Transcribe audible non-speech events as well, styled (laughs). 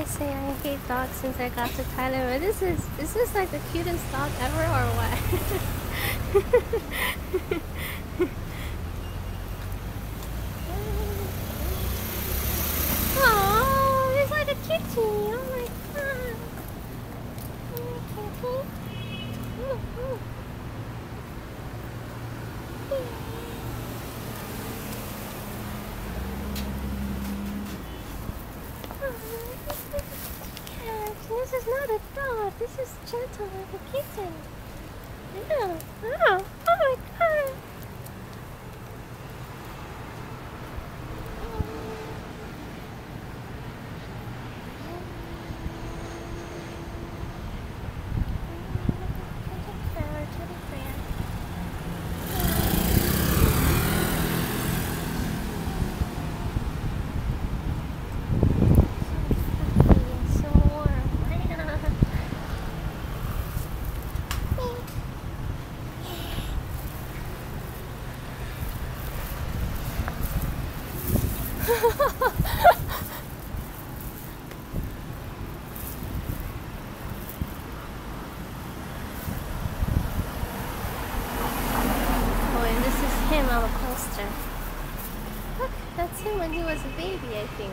I say I hate dogs since I got to Taiwan, but this is this is like the cutest dog ever or what? (laughs) Oh, he's like a kitty. Oh my god. Oh, kitty. Ooh, ooh. Cat, This is not a dog. This is gentle like a kitten. Yeah. Ah. Ah, oh, oh my Oh, and this is him on a poster. Look, that's him when he was a baby, I think.